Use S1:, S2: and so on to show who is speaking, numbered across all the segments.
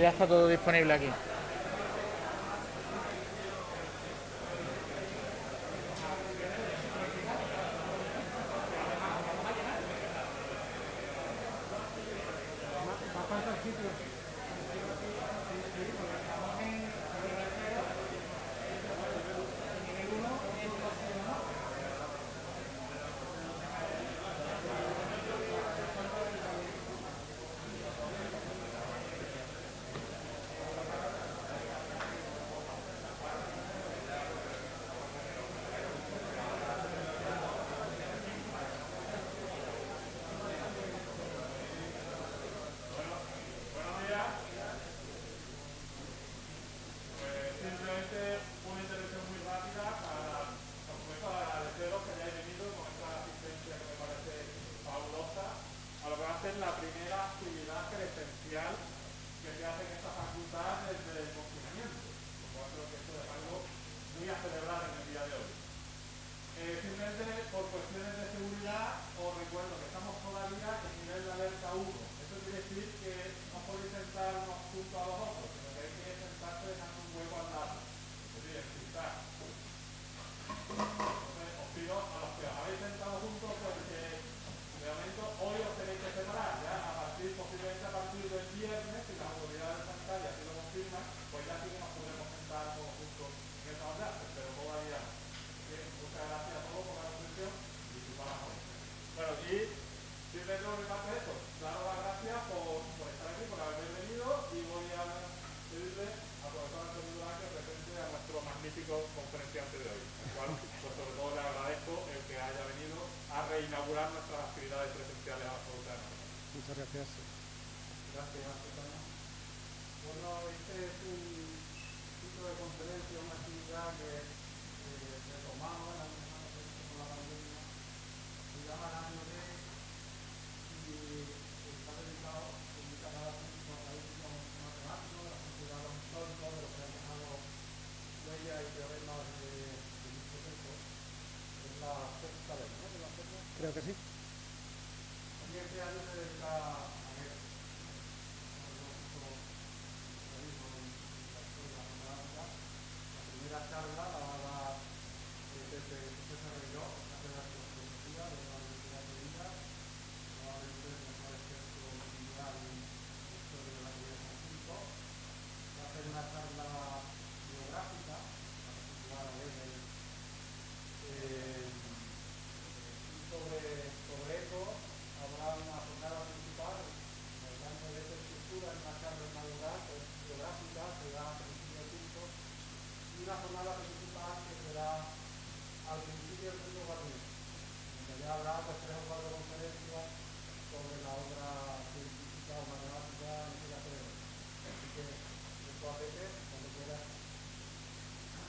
S1: Ya está todo disponible aquí.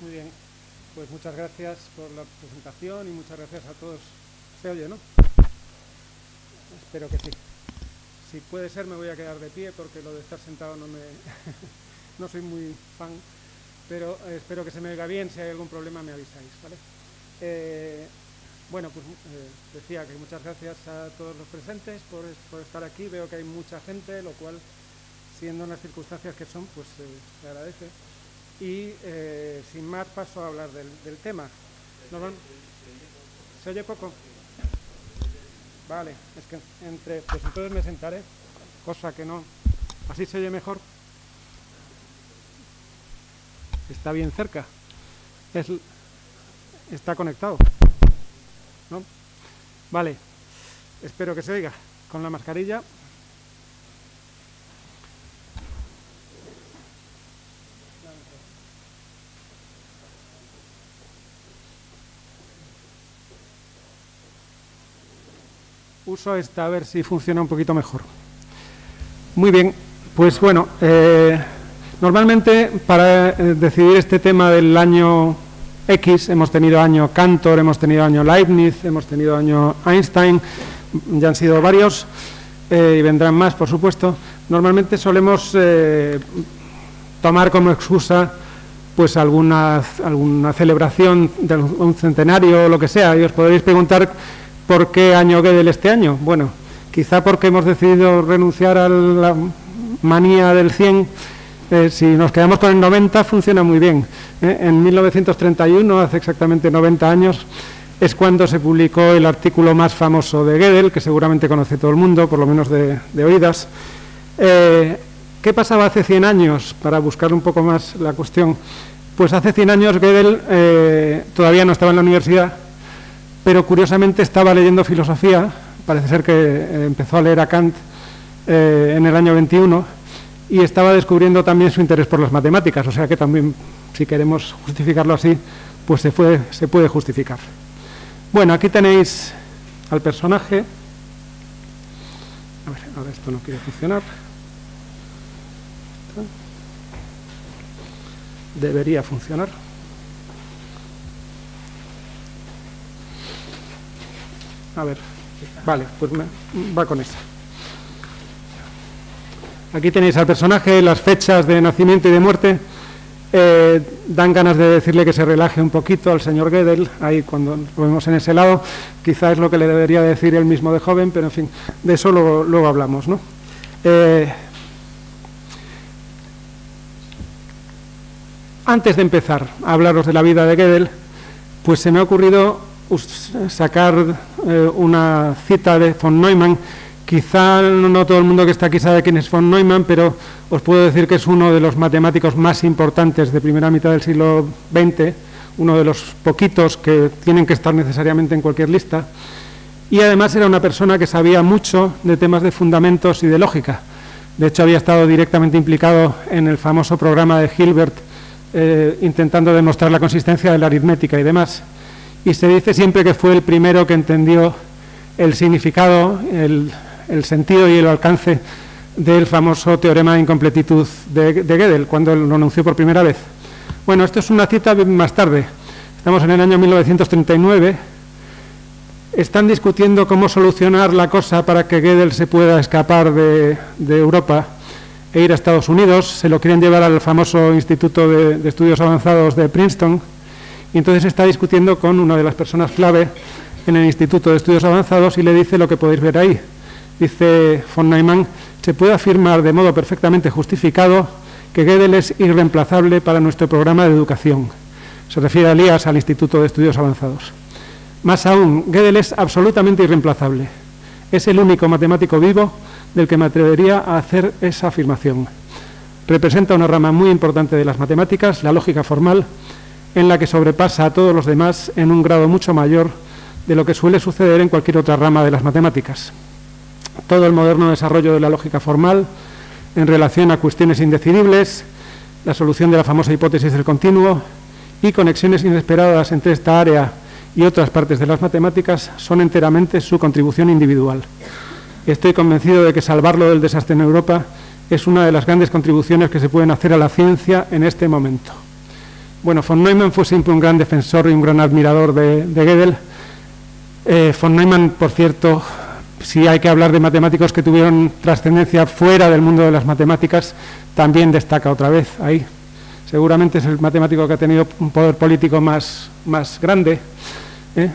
S2: Muy bien, pues muchas gracias por la presentación y muchas gracias a todos. ¿Se oye, no? Espero que sí. Si puede ser me voy a quedar de pie porque lo de estar sentado no me no soy muy fan, pero espero que se me oiga bien. Si hay algún problema me avisáis, ¿vale? Eh, bueno, pues eh, decía que muchas gracias a todos los presentes por, por, estar aquí. Veo que hay mucha gente, lo cual, siendo las circunstancias que son, pues eh, se agradece y eh, sin más paso a hablar del, del tema. ¿No van? ¿Se oye poco? Vale, es que entre, pues entonces me sentaré, cosa que no, así se oye mejor. Está bien cerca, es, está conectado, ¿no? Vale, espero que se oiga con la mascarilla. Esta a ver si funciona un poquito mejor. Muy bien, pues bueno, eh, normalmente para eh, decidir este tema del año X hemos tenido año Cantor, hemos tenido año Leibniz, hemos tenido año Einstein, ya han sido varios eh, y vendrán más, por supuesto. Normalmente solemos tomar como excusa pues alguna, alguna celebración de un centenario o lo que sea, y os podréis preguntar ¿Por qué año Gödel este año? Bueno, quizá porque hemos decidido renunciar a la manía del 100, eh, si nos quedamos con el 90 funciona muy bien. ¿eh? En 1931, hace exactamente 90 años, es cuando se publicó el artículo más famoso de Gödel, que seguramente conoce todo el mundo, por lo menos de, oídas. Eh, ¿Qué pasaba hace 100 años? Para buscar un poco más la cuestión. Pues hace 100 años Gödel todavía no estaba en la universidad, pero curiosamente estaba leyendo filosofía, parece ser que empezó a leer a Kant en el año 21 y estaba descubriendo también su interés por las matemáticas, o sea que también, si queremos justificarlo así, pues se, se puede justificar. Bueno, aquí tenéis al personaje. A ver, ahora esto no quiere funcionar. Debería funcionar. A ver, vale, pues va con esa. Aquí tenéis al personaje, las fechas de nacimiento y de muerte. Eh, dan ganas de decirle que se relaje un poquito al señor Gödel, ahí cuando lo vemos en ese lado, quizá es lo que le debería decir él mismo de joven, pero en fin, de eso luego, hablamos. ¿no? Eh, antes de empezar a hablaros de la vida de Gödel, pues se me ha ocurrido sacar eh, una cita de von Neumann Quizá no todo el mundo que está aquí sabe quién es von Neumann, pero os puedo decir que es uno de los matemáticos más importantes de primera mitad del siglo XX, uno de los poquitos que tienen que estar necesariamente en cualquier lista. Y además era una persona que sabía mucho de temas de fundamentos y de lógica. De hecho, había estado directamente implicado en el famoso programa de Hilbert, eh, intentando demostrar la consistencia de la aritmética y demás. Y se dice siempre que fue el primero que entendió el significado, el, sentido y el alcance del famoso teorema de incompletitud de, de Gödel, cuando lo anunció por primera vez. Bueno, esto es una cita más tarde. Estamos en el año 1939. Están discutiendo cómo solucionar la cosa para que Gödel se pueda escapar de, Europa e ir a Estados Unidos. Se lo quieren llevar al famoso Instituto de Estudios Avanzados de Princeton. Y entonces está discutiendo con una de las personas clave en el Instituto de Estudios Avanzados y le dice lo que podéis ver ahí dice von Neumann, se puede afirmar de modo perfectamente justificado que Gödel es irreemplazable para nuestro programa de educación. Se refiere a Elías al Instituto de Estudios Avanzados. Más aún, Gödel es absolutamente irreemplazable. Es el único matemático vivo del que me atrevería a hacer esa afirmación. Representa una rama muy importante de las matemáticas, la lógica formal, en la que sobrepasa a todos los demás en un grado mucho mayor de lo que suele suceder en cualquier otra rama de las matemáticas todo el moderno desarrollo de la lógica formal en relación a cuestiones indecidibles, la solución de la famosa hipótesis del continuo y conexiones inesperadas entre esta área y otras partes de las matemáticas son enteramente su contribución individual. Estoy convencido de que salvarlo del desastre en Europa es una de las grandes contribuciones que se pueden hacer a la ciencia en este momento. Bueno, von Neumann fue siempre un gran defensor y un gran admirador de, de Gödel. Eh, von Neumann, por cierto, si hay que hablar de matemáticos que tuvieron trascendencia fuera del mundo de las matemáticas, también destaca otra vez ahí. Seguramente es el matemático que ha tenido un poder político más, más grande, ¿eh?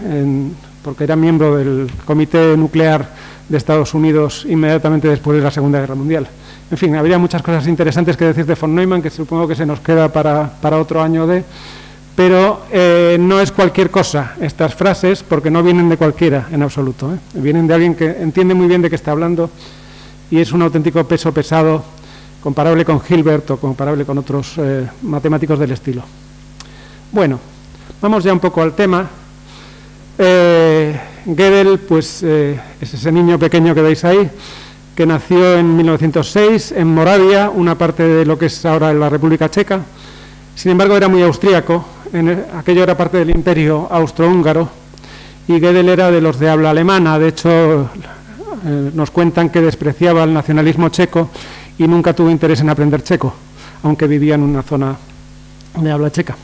S2: porque era miembro del Comité Nuclear de Estados Unidos inmediatamente después de la Segunda Guerra Mundial. En fin, habría muchas cosas interesantes que decir de von Neumann, que supongo que se nos queda para, para otro año de pero eh, no es cualquier cosa estas frases porque no vienen de cualquiera en absoluto. ¿eh? Vienen de alguien que entiende muy bien de qué está hablando y es un auténtico peso pesado comparable con Hilbert o comparable con otros eh, matemáticos del estilo. Bueno, vamos ya un poco al tema. Gödel, pues es ese niño pequeño que veis ahí, que nació en 1906 en Moravia, una parte de lo que es ahora la República Checa. Sin embargo, era muy austríaco, en aquello era parte del imperio austrohúngaro y Gödel era de los de habla alemana. De hecho, eh, nos cuentan que despreciaba el nacionalismo checo y nunca tuvo interés en aprender checo, aunque vivía en una zona de habla checa.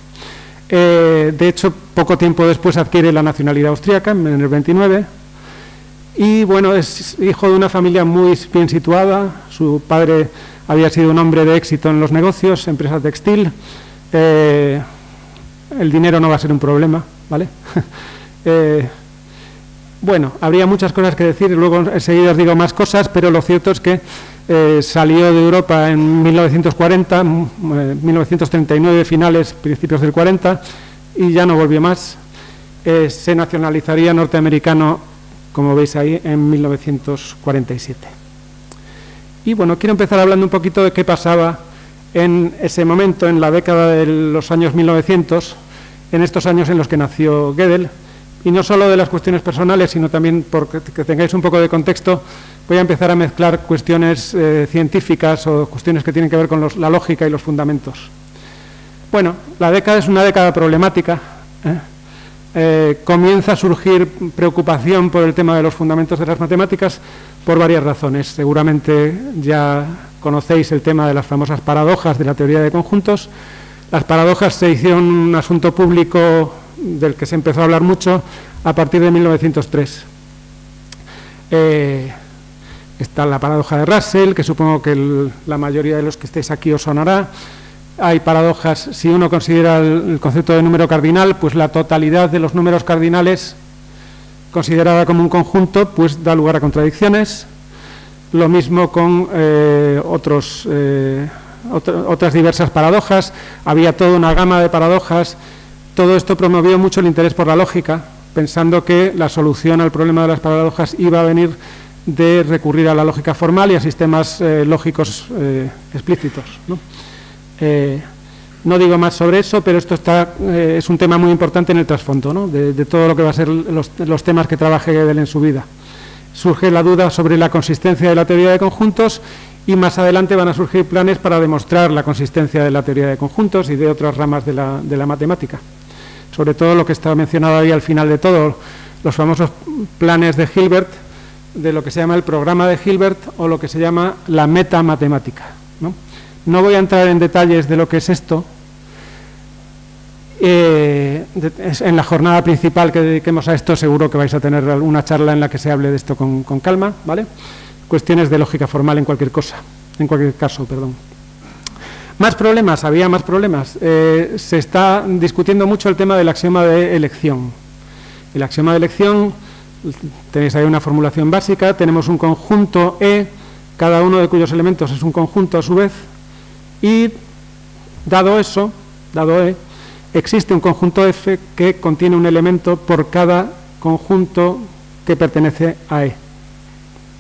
S2: Eh, de hecho, poco tiempo después adquiere la nacionalidad austríaca, en el 29, y bueno, es hijo de una familia muy bien situada. Su padre había sido un hombre de éxito en los negocios, empresa textil. Eh, el dinero no va a ser un problema, ¿vale? Eh, bueno, habría muchas cosas que decir, luego enseguida os digo más cosas, pero lo cierto es que eh, salió de Europa en 1940, 1939 finales, principios del 40, y ya no volvió más. se nacionalizaría norteamericano, como veis ahí, en 1947. Y bueno, quiero empezar hablando un poquito de qué pasaba en ese momento, en la década de los años 1900, en estos años en los que nació Gödel, y no solo de las cuestiones personales, sino también porque que tengáis un poco de contexto, voy a empezar a mezclar cuestiones eh, científicas o cuestiones que tienen que ver con la lógica y los fundamentos. Bueno, la década es una década problemática. ¿eh? Eh, comienza a surgir preocupación por el tema de los fundamentos de las matemáticas por varias razones. Seguramente ya conocéis el tema de las famosas paradojas de la teoría de conjuntos. Las paradojas se hicieron un asunto público del que se empezó a hablar mucho a partir de 1903. Eh, está la paradoja de Russell, que supongo que la mayoría de los que estéis aquí os sonará. Hay paradojas, si uno considera el, concepto de número cardinal, pues la totalidad de los números cardinales considerada como un conjunto, pues da lugar a contradicciones. Lo mismo con eh, otros, eh, otras diversas paradojas. Había toda una gama de paradojas todo esto promovió mucho el interés por la lógica, pensando que la solución al problema de las paradojas iba a venir de recurrir a la lógica formal y a sistemas eh, lógicos explícitos. Eh, ¿no? digo más sobre eso, pero esto está, es un tema muy importante en el trasfondo de, todo lo que va a ser los, temas que trabaje Gödel en su vida. Surge la duda sobre la consistencia de la teoría de conjuntos y más adelante van a surgir planes para demostrar la consistencia de la teoría de conjuntos y de otras ramas de la matemática sobre todo lo que estaba mencionado ahí al final de todo, los famosos planes de Hilbert, de lo que se llama el programa de Hilbert o lo que se llama la metamatemática. ¿no? No voy a entrar en detalles de lo que es esto. Eh, en la jornada principal que dediquemos a esto seguro que vais a tener una charla en la que se hable de esto con, calma, ¿vale? Cuestiones de lógica formal en cualquier cosa, en cualquier caso, perdón. Más problemas, había más problemas. Eh, se está discutiendo mucho el tema del axioma de elección. El axioma de elección, tenéis ahí una formulación básica, tenemos un conjunto E, cada uno de cuyos elementos es un conjunto a su vez, y dado eso, dado E, existe un conjunto F que contiene un elemento por cada conjunto que pertenece a E.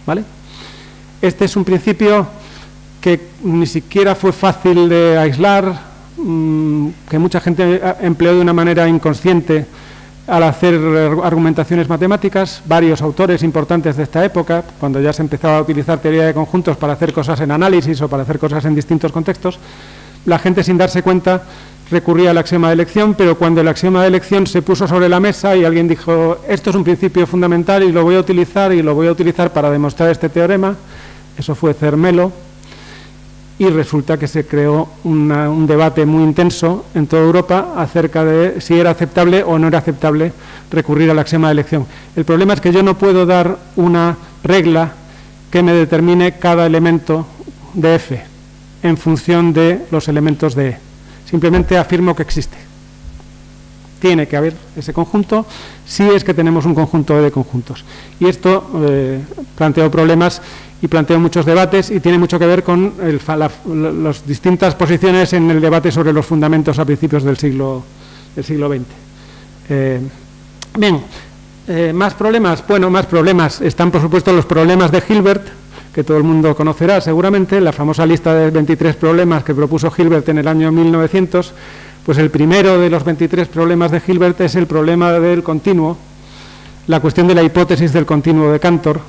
S2: ¿Vale? Este es un principio que ni siquiera fue fácil de aislar, mm, que mucha gente empleó de una manera inconsciente al hacer argumentaciones matemáticas, varios autores importantes de esta época, cuando ya se empezaba a utilizar teoría de conjuntos para hacer cosas en análisis o para hacer cosas en distintos contextos, la gente sin darse cuenta recurría al axioma de elección, pero cuando el axioma de elección se puso sobre la mesa y alguien dijo, esto es un principio fundamental y lo voy a utilizar y lo voy a utilizar para demostrar este teorema, eso fue Cermelo, y resulta que se creó un debate muy intenso en toda Europa acerca de si era aceptable o no era aceptable recurrir al axioma de elección. El problema es que yo no puedo dar una regla que me determine cada elemento de F en función de los elementos de E. Simplemente afirmo que existe. Tiene que haber ese conjunto si es que tenemos un conjunto de conjuntos. Y esto eh, planteó problemas y planteó muchos debates y tiene mucho que ver con las distintas posiciones en el debate sobre los fundamentos a principios del siglo, del siglo XX. Eh, bien, eh, más problemas. Bueno, más problemas. Están, por supuesto, los problemas de Hilbert, que todo el mundo conocerá seguramente, la famosa lista de 23 problemas que propuso Hilbert en el año 1900. Pues el primero de los 23 problemas de Hilbert es el problema del continuo, la cuestión de la hipótesis del continuo de Cantor,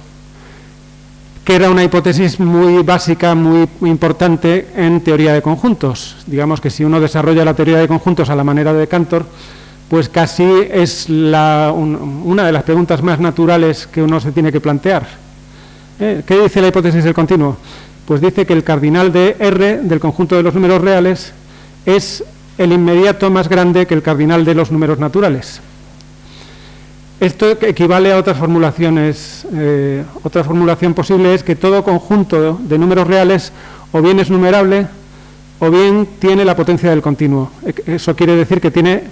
S2: que era una hipótesis muy básica, muy, importante en teoría de conjuntos. Digamos que si uno desarrolla la teoría de conjuntos a la manera de Cantor, pues casi es una de las preguntas más naturales que uno se tiene que plantear. ¿Eh? ¿Qué dice la hipótesis del continuo? Pues dice que el cardinal de R del conjunto de los números reales es el inmediato más grande que el cardinal de los números naturales. Esto equivale a otras formulaciones. Eh, otra formulación posible es que todo conjunto de números reales o bien es numerable o bien tiene la potencia del continuo. Eso quiere decir que tiene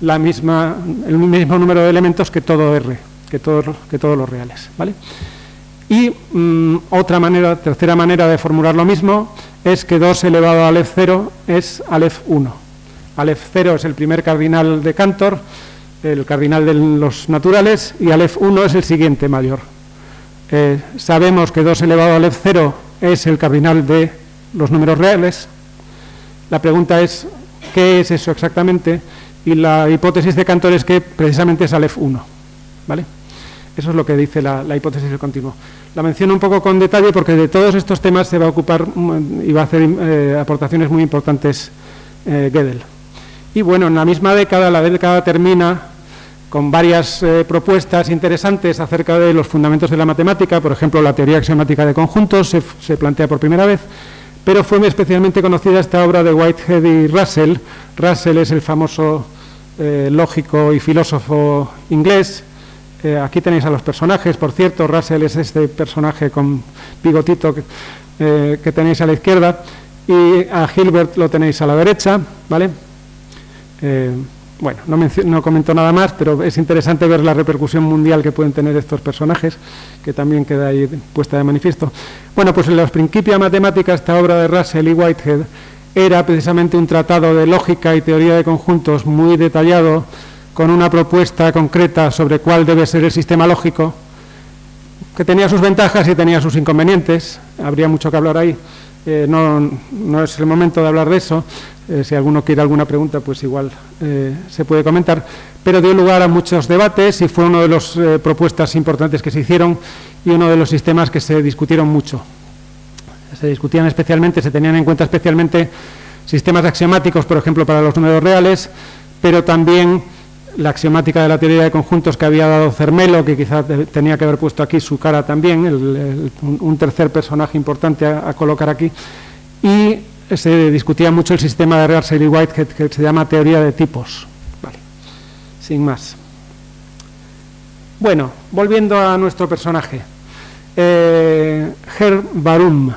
S2: la misma, el mismo número de elementos que todo R, que, todo, todos los reales. ¿vale? Y mm, otra manera, tercera manera de formular lo mismo es que 2 elevado a Aleph 0 es Aleph 1. Aleph 0 es el primer cardinal de Cantor, el cardinal de los naturales, y Aleph 1 es el siguiente mayor. Eh, sabemos que 2 elevado a Aleph 0 es el cardinal de los números reales. La pregunta es, ¿qué es eso exactamente? Y la hipótesis de Cantor es que precisamente es Aleph 1. ¿Vale? Eso es lo que dice la, hipótesis del continuo. La menciono un poco con detalle porque de todos estos temas se va a ocupar mm, y va a hacer eh, aportaciones muy importantes eh, Gödel. Y bueno, en la misma década, la década termina con varias eh, propuestas interesantes acerca de los fundamentos de la matemática, por ejemplo, la teoría axiomática de conjuntos se, plantea por primera vez, pero fue especialmente conocida esta obra de Whitehead y Russell. Russell es el famoso lógico y filósofo inglés, eh, aquí tenéis a los personajes, por cierto, Russell es este personaje con bigotito eh, que, tenéis a la izquierda y a Gilbert lo tenéis a la derecha, ¿vale? Bueno, no, no, comento nada más, pero es interesante ver la repercusión mundial que pueden tener estos personajes, que también queda ahí puesta de manifiesto. Bueno, pues en los Principia Matemática, esta obra de Russell y Whitehead, era precisamente un tratado de lógica y teoría de conjuntos muy detallado, con una propuesta concreta sobre cuál debe ser el sistema lógico, que tenía sus ventajas y tenía sus inconvenientes. Habría mucho que hablar ahí. Eh, no, es el momento de hablar de eso. Eh, si alguno quiere alguna pregunta, pues igual eh, se puede comentar. Pero dio lugar a muchos debates y fue una de las propuestas importantes que se hicieron y uno de los sistemas que se discutieron mucho. Se discutían especialmente, se tenían en cuenta especialmente sistemas axiomáticos, por ejemplo, para los números reales, pero también la axiomática de la teoría de conjuntos que había dado Cermelo, que quizás tenía que haber puesto aquí su cara también, un tercer personaje importante a, colocar aquí, y se discutía mucho el sistema de Russell y Whitehead que se llama teoría de tipos. Vale, sin más. Bueno, volviendo a nuestro personaje. Eh, Herr Barum,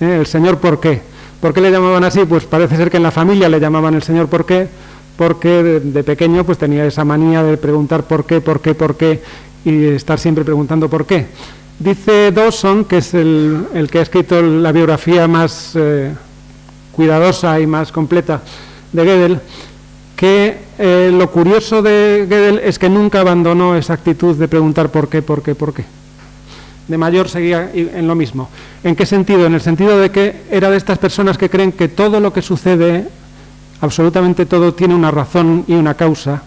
S2: eh, el señor por qué. ¿Por qué le llamaban así? Pues parece ser que en la familia le llamaban el señor por qué, porque de, pequeño pues tenía esa manía de preguntar por qué, por qué, por qué y estar siempre preguntando por qué. Dice Dawson, que es el, que ha escrito la biografía más eh, cuidadosa y más completa de Gödel, que eh, lo curioso de Gödel es que nunca abandonó esa actitud de preguntar por qué, por qué, por qué. De mayor seguía en lo mismo. ¿En qué sentido? En el sentido de que era de estas personas que creen que todo lo que sucede Absolutamente todo tiene una razón y una causa,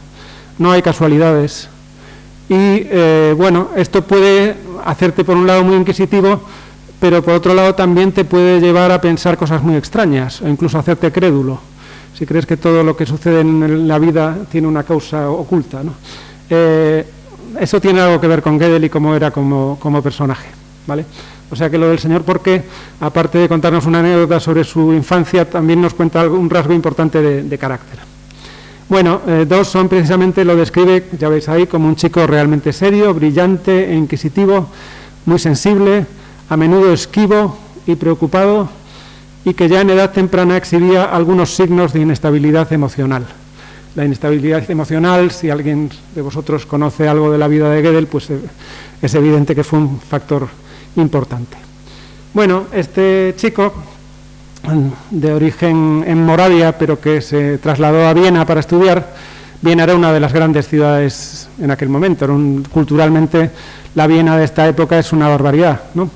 S2: no hay casualidades. Y eh, bueno, esto puede hacerte por un lado muy inquisitivo, pero por otro lado también te puede llevar a pensar cosas muy extrañas o incluso hacerte crédulo, si crees que todo lo que sucede en la vida tiene una causa oculta. Eh, eso tiene algo que ver con Gödel y cómo era como, como personaje. ¿vale? O sea que lo del señor Porqué, aparte de contarnos una anécdota sobre su infancia, también nos cuenta un rasgo importante de, carácter. Bueno, eh, dos son precisamente lo describe, ya veis ahí, como un chico realmente serio, brillante e inquisitivo, muy sensible, a menudo esquivo y preocupado, y que ya en edad temprana exhibía algunos signos de inestabilidad emocional. La inestabilidad emocional, si alguien de vosotros conoce algo de la vida de Gödel, pues eh, es evidente que fue un factor importante. Bueno, este chico, de origen en Moravia, pero que se trasladó a Viena para estudiar, Viena era una de las grandes ciudades en aquel momento, culturalmente la Viena de esta época es una barbaridad. ¿no?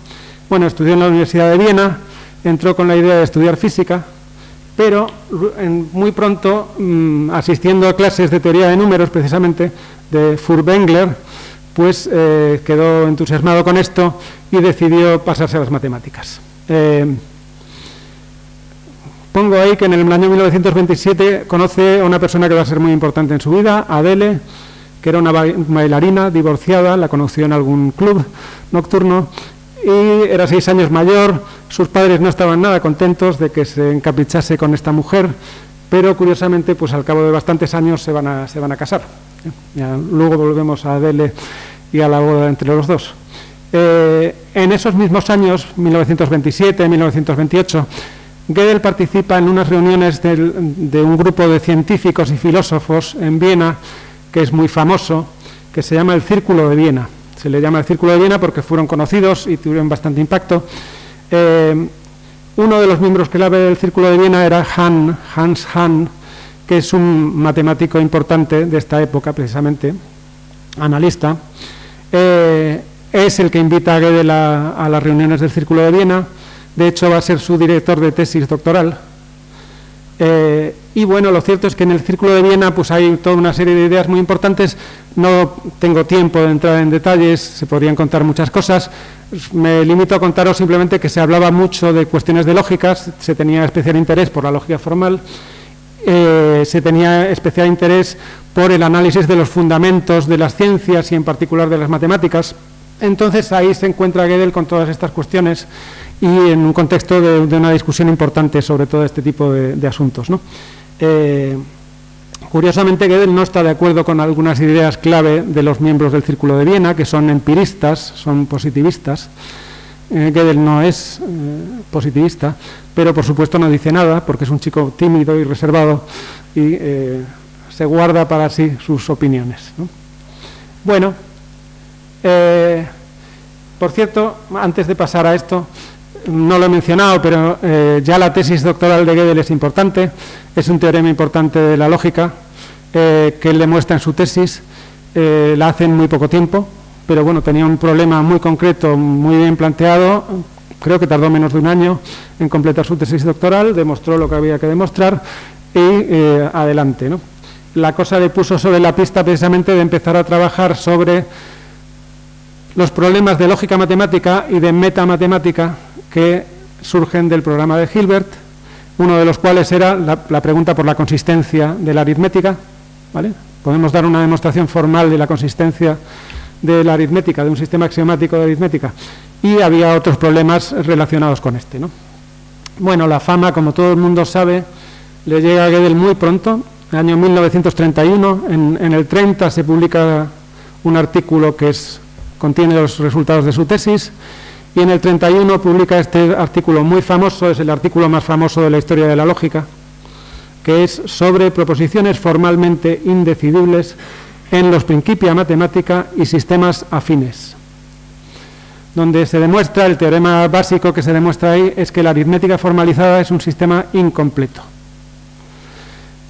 S2: Bueno, estudió en la Universidad de Viena, entró con la idea de estudiar física, pero muy pronto, mm, asistiendo a clases de teoría de números, precisamente, de Furtwängler, pues quedó entusiasmado con esto y decidió pasarse a las matemáticas. Eh, pongo ahí que en el año 1927 conoce a una persona que va a ser muy importante en su vida, Adele, que era una bailarina divorciada, la conoció en algún club nocturno y era seis años mayor. Sus padres no estaban nada contentos de que se encaprichase con esta mujer, pero curiosamente, pues al cabo de bastantes años se van a, se van a casar luego volvemos a Adele y a la boda entre los dos. Eh, en esos mismos años, 1927, 1928, Gödel participa en unas reuniones de un grupo de científicos y filósofos en Viena, que es muy famoso, que se llama el Círculo de Viena. Se le llama el Círculo de Viena porque fueron conocidos y tuvieron bastante impacto. Eh, uno de los miembros clave del Círculo de Viena era Hans Hahn, que es un matemático importante de esta época, precisamente, analista. Eh, es el que invita a Gödel a, las reuniones del Círculo de Viena. De hecho, va a ser su director de tesis doctoral. Eh, y bueno, lo cierto es que en el Círculo de Viena pues hay toda una serie de ideas muy importantes. No tengo tiempo de entrar en detalles, se podrían contar muchas cosas. Me limito a contaros simplemente que se hablaba mucho de cuestiones de lógicas, se tenía especial interés por la lógica formal, eh, se tenía especial interés por el análisis de los fundamentos de las ciencias y en particular de las matemáticas. Entonces ahí se encuentra Gödel con todas estas cuestiones y en un contexto de, una discusión importante sobre todo este tipo de, asuntos. Eh, curiosamente, Gödel no está de acuerdo con algunas ideas clave de los miembros del Círculo de Viena, que son empiristas, son positivistas. Eh, no es eh, positivista, pero por supuesto no dice nada, porque es un chico tímido y reservado y se guarda para sí sus opiniones. Bueno, por cierto, antes de pasar a esto, no lo he mencionado, pero eh, ya la tesis doctoral de Gödel es importante, es un teorema importante de la lógica eh, que él demuestra en su tesis, eh, la hace en muy poco tiempo, pero bueno, tenía un problema muy concreto, muy bien planteado, creo que tardó menos de un año en completar su tesis doctoral, demostró lo que había que demostrar y adelante. La cosa le puso sobre la pista precisamente de empezar a trabajar sobre los problemas de lógica matemática y de metamatemática que surgen del programa de Hilbert, uno de los cuales era la, pregunta por la consistencia de la aritmética. ¿vale? Podemos dar una demostración formal de la consistencia de la aritmética, de un sistema axiomático de aritmética. Y había otros problemas relacionados con este. ¿no? Bueno, la fama, como todo el mundo sabe, le llega a Gödel muy pronto. En el año 1931, en, el 30 se publica un artículo que contiene los resultados de su tesis y en el 31 publica este artículo muy famoso, es el artículo más famoso de la historia de la lógica, que es sobre proposiciones formalmente indecidibles en los Principia Matemática y sistemas afines, donde se demuestra, el teorema básico que se demuestra ahí es que la aritmética formalizada es un sistema incompleto.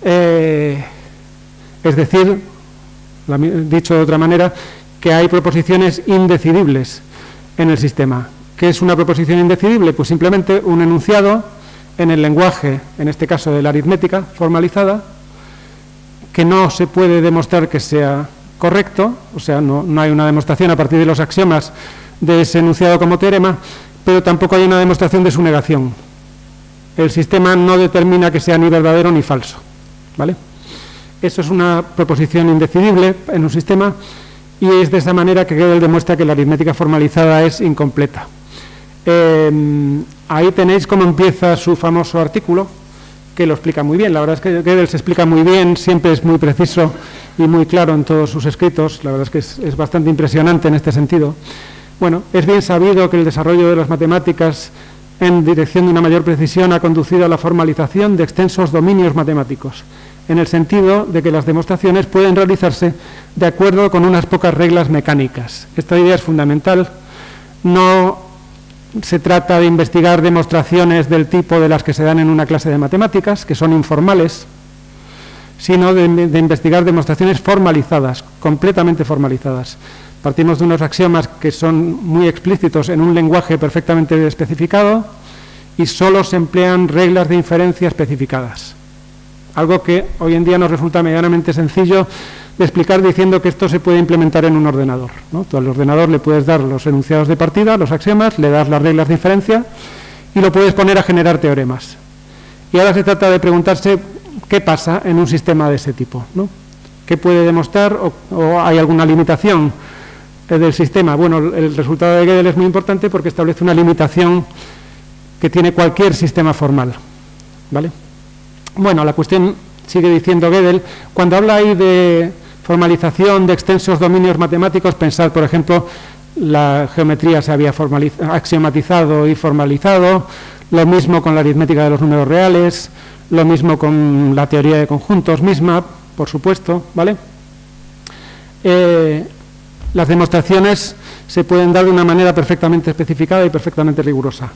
S2: Eh, es decir, dicho de otra manera, que hay proposiciones indecidibles en el sistema. ¿Qué es una proposición indecidible? Pues simplemente un enunciado en el lenguaje, en este caso de la aritmética formalizada, que no se puede demostrar que sea correcto, o sea, no, hay una demostración a partir de los axiomas de ese enunciado como teorema, pero tampoco hay una demostración de su negación. El sistema no determina que sea ni verdadero ni falso. ¿vale? Eso es una proposición indecidible en un sistema y es de esa manera que Gödel demuestra que la aritmética formalizada es incompleta. Em, ahí tenéis cómo empieza su famoso artículo, que lo explica muy bien. La verdad es que se explica muy bien, siempre es muy preciso y muy claro en todos sus escritos. La verdad es que es, es bastante impresionante en este sentido. Bueno, es bien sabido que el desarrollo de las matemáticas en dirección de una mayor precisión ha conducido a la formalización de extensos dominios matemáticos, en el sentido de que las demostraciones pueden realizarse de acuerdo con unas pocas reglas mecánicas. Esta idea es fundamental. No se trata de investigar demostraciones del tipo de las que se dan en una clase de matemáticas, que son informales, sino de, investigar demostraciones formalizadas, completamente formalizadas. Partimos de unos axiomas que son muy explícitos en un lenguaje perfectamente especificado y solo se emplean reglas de inferencia especificadas. Algo que hoy en día nos resulta medianamente sencillo de explicar diciendo que esto se puede implementar en un ordenador. ¿no? Tú al ordenador le puedes dar los enunciados de partida, los axiomas, le das las reglas de diferencia y lo puedes poner a generar teoremas. Y ahora se trata de preguntarse qué pasa en un sistema de ese tipo. ¿Qué puede demostrar o, hay alguna limitación del sistema? Bueno, el resultado de Gödel es muy importante porque establece una limitación que tiene cualquier sistema formal. ¿Vale? Bueno, la cuestión sigue diciendo Gödel, cuando habla ahí de formalización de extensos dominios matemáticos, pensar, por ejemplo, la geometría se había axiomatizado y formalizado, lo mismo con la aritmética de los números reales, lo mismo con la teoría de conjuntos misma, por supuesto, ¿vale? Eh, las demostraciones se pueden dar de una manera perfectamente especificada y perfectamente rigurosa.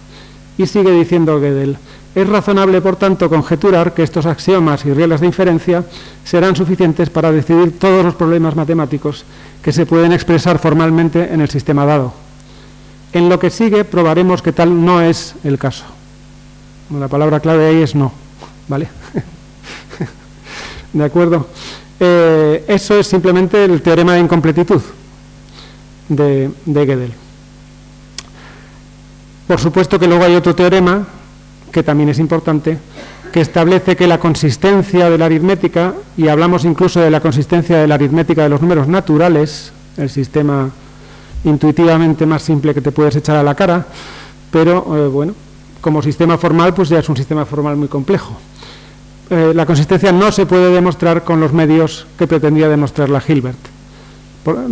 S2: Y sigue diciendo Gödel, es razonable, por tanto, conjeturar que estos axiomas y reglas de inferencia serán suficientes para decidir todos los problemas matemáticos que se pueden expresar formalmente en el sistema dado. En lo que sigue probaremos que tal no es el caso. La palabra clave ahí es no, ¿vale? ¿De acuerdo? Eh, eso es simplemente el teorema de incompletitud de, de Gödel. Por supuesto que luego hay otro teorema que también es importante, que establece que la consistencia de la aritmética, y hablamos incluso de la consistencia de la aritmética de los números naturales, el sistema intuitivamente más simple que te puedes echar a la cara, pero eh, bueno, como sistema formal, pues ya es un sistema formal muy complejo. Eh, la consistencia no se puede demostrar con los medios que pretendía demostrar la Hilbert.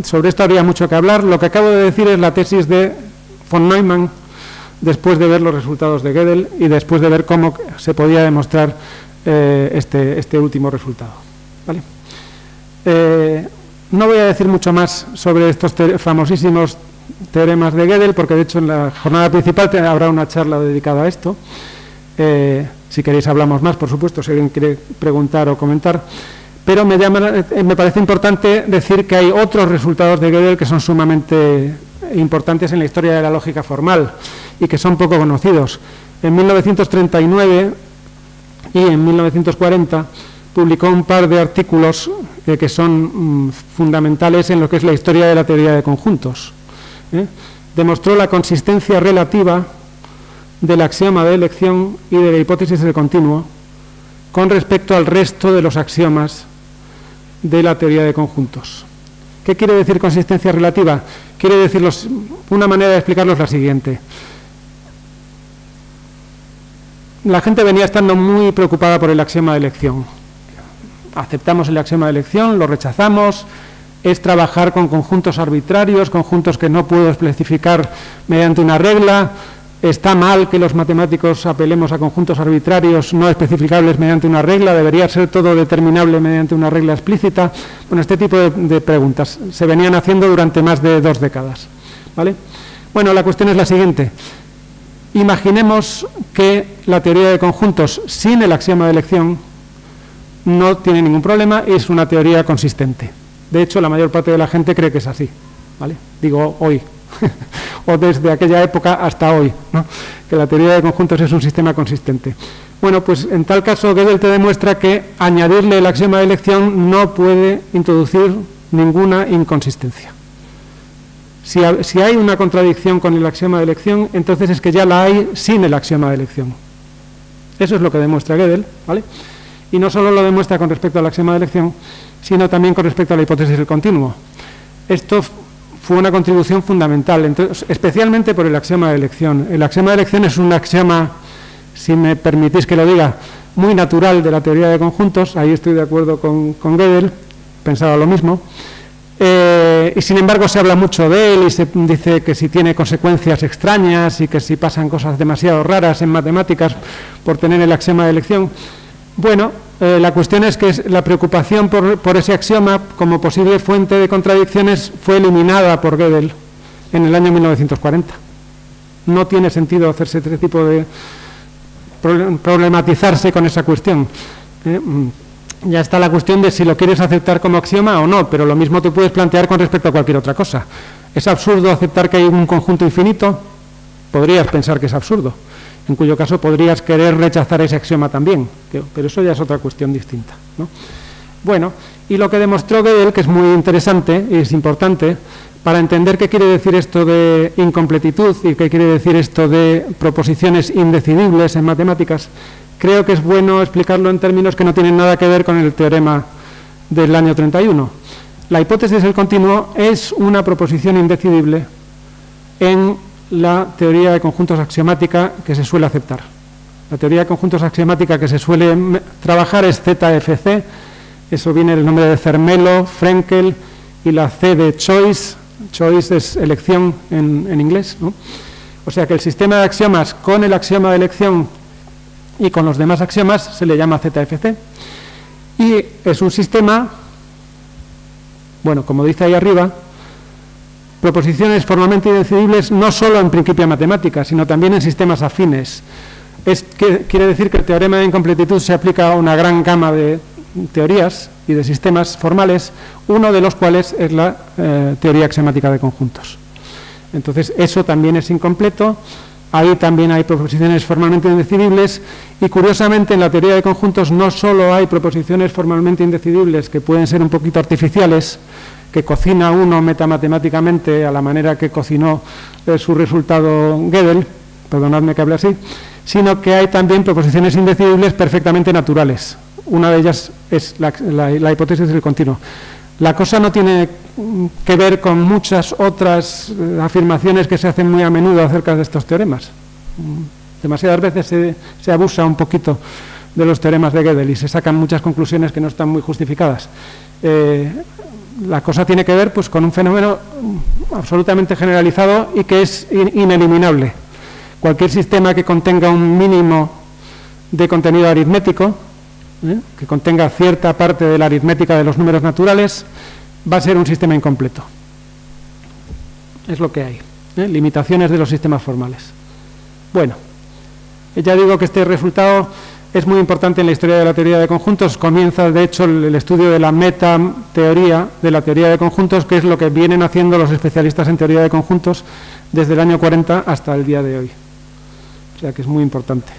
S2: sobre esto habría mucho que hablar. Lo que acabo de decir es la tesis de von Neumann, después de ver los resultados de Gödel y después de ver cómo se podía demostrar eh, este, este, último resultado. Eh, no voy a decir mucho más sobre estos famosísimos teoremas de Gödel, porque de hecho en la jornada principal habrá una charla dedicada a esto. Eh, si queréis hablamos más, por supuesto, si alguien quiere preguntar o comentar. Pero me, me parece importante decir que hay otros resultados de Gödel que son sumamente importantes en la historia de la lógica formal y que son poco conocidos. En 1939 y en 1940 publicó un par de artículos eh, que son mm, fundamentales en lo que es la historia de la teoría de conjuntos. ¿eh? Demostró la consistencia relativa del axioma de elección y de la hipótesis del continuo con respecto al resto de los axiomas de la teoría de conjuntos. ¿Qué quiere decir consistencia relativa? Quiere decir, una manera de explicarlo es la siguiente. La gente venía estando muy preocupada por el axioma de elección. Aceptamos el axioma de elección, lo rechazamos, es trabajar con conjuntos arbitrarios, conjuntos que no puedo especificar mediante una regla, está mal que los matemáticos apelemos a conjuntos arbitrarios no especificables mediante una regla, debería ser todo determinable mediante una regla explícita. Bueno, este tipo de, preguntas se venían haciendo durante más de dos décadas. ¿vale? Bueno, la cuestión es la siguiente. Imaginemos que la teoría de conjuntos sin el axioma de elección no tiene ningún problema y es una teoría consistente. De hecho, la mayor parte de la gente cree que es así. ¿vale? Digo hoy, o desde aquella época hasta hoy, que la teoría de conjuntos es un sistema consistente. Bueno, pues en tal caso Gödel te demuestra que añadirle el axioma de elección no puede introducir ninguna inconsistencia. Si, hay una contradicción con el axioma de elección, entonces es que ya la hay sin el axioma de elección. Eso es lo que demuestra Gödel, ¿vale? Y no solo lo demuestra con respecto al axioma de elección, sino también con respecto a la hipótesis del continuo. Esto fue una contribución fundamental, especialmente por el axioma de elección. El axioma de elección es un axioma, si me permitís que lo diga, muy natural de la teoría de conjuntos, ahí estoy de acuerdo con, con Gödel, pensaba lo mismo, eh, y sin embargo se habla mucho de él y se dice que si tiene consecuencias extrañas y que si pasan cosas demasiado raras en matemáticas por tener el axioma de elección. Bueno, eh, la cuestión es que la preocupación por, ese axioma como posible fuente de contradicciones fue eliminada por Gödel en el año 1940. No tiene sentido hacerse este tipo de problematizarse con esa cuestión. Eh, mm, ya está la cuestión de si lo quieres aceptar como axioma o no, pero lo mismo te puedes plantear con respecto a cualquier otra cosa. ¿Es absurdo aceptar que hay un conjunto infinito? Podrías pensar que es absurdo en cuyo caso podrías querer rechazar ese axioma también, pero eso ya es otra cuestión distinta. Bueno, y lo que demostró Gödel, que es muy interesante y es importante, para entender qué quiere decir esto de incompletitud y qué quiere decir esto de proposiciones indecidibles en matemáticas, creo que es bueno explicarlo en términos que no tienen nada que ver con el teorema del año 31. La hipótesis del continuo es una proposición indecidible en la teoría de conjuntos axiomática que se suele aceptar. La teoría de conjuntos axiomática que se suele trabajar es ZFC, eso viene del nombre de Cermelo, Frenkel y la C de Choice, Choice es elección en, inglés, O sea que el sistema de axiomas con el axioma de elección y con los demás axiomas se le llama ZFC. Y es un sistema, bueno, como dice ahí arriba, proposiciones formalmente indecidibles no solo en principio matemática, sino también en sistemas afines. Es quiere decir que el teorema de incompletitud se aplica a una gran gama de teorías y de sistemas formales, uno de los cuales es la eh, teoría axiomática de conjuntos. Entonces, eso también es incompleto. Ahí también hay proposiciones formalmente indecidibles y curiosamente en la teoría de conjuntos no solo hay proposiciones formalmente indecidibles que pueden ser un poquito artificiales, que cocina uno metamatemáticamente a la manera que cocinó eh, su resultado Gödel, perdonadme que hable así, sino que hay también proposiciones indecidibles perfectamente naturales. Una de ellas es la, hipótesis del continuo. La cosa no tiene que ver con muchas otras eh, afirmaciones que se hacen muy a menudo acerca de estos teoremas. Mm, demasiadas veces se, abusa un poquito de los teoremas de Gödel y se sacan muchas conclusiones que no están muy justificadas. Eh, la cosa tiene que ver pues, con un fenómeno absolutamente generalizado y que es ineliminable. Cualquier sistema que contenga un mínimo de contenido aritmético, ¿eh? que contenga cierta parte de la aritmética de los números naturales, va a ser un sistema incompleto. Es lo que hay. ¿eh? Limitaciones de los sistemas formales. Bueno, ya digo que este resultado es muy importante en la historia de la teoría de conjuntos. Comienza, de hecho, el, estudio de la meta-teoría de la teoría de conjuntos, que es lo que vienen haciendo los especialistas en teoría de conjuntos desde el año 40 hasta el día de hoy. O sea que es muy importante.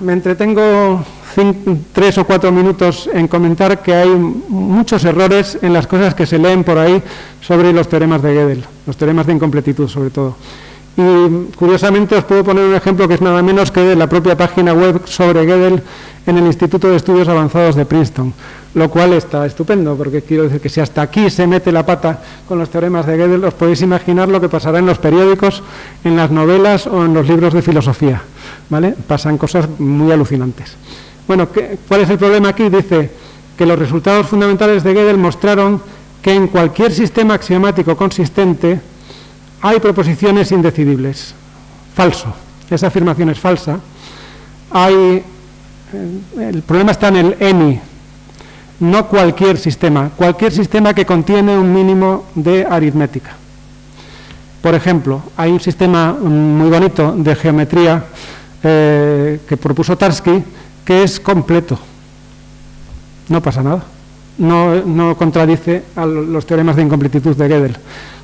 S2: Me entretengo tres o cuatro minutos en comentar que hay muchos errores en las cosas que se leen por ahí sobre los teoremas de Gödel, los teoremas de incompletitud sobre todo. Y curiosamente os puedo poner un ejemplo que es nada menos que de la propia página web sobre Gödel en el Instituto de Estudios Avanzados de Princeton, lo cual está estupendo, porque quiero decir que si hasta aquí se mete la pata con los teoremas de Gödel, os podéis imaginar lo que pasará en los periódicos, en las novelas o en los libros de filosofía. ¿vale? Pasan cosas muy alucinantes. Bueno, ¿cuál es el problema aquí? Dice que los resultados fundamentales de Gödel mostraron que en cualquier sistema axiomático consistente, hay proposiciones indecidibles. Falso. Esa afirmación es falsa. Hay, eh, el problema está en el ENI, no cualquier sistema, cualquier sistema que contiene un mínimo de aritmética. Por ejemplo, hay un sistema muy bonito de geometría eh, que propuso Tarski que es completo. No pasa nada. No, contradice a los teoremas de incompletitud de Gödel.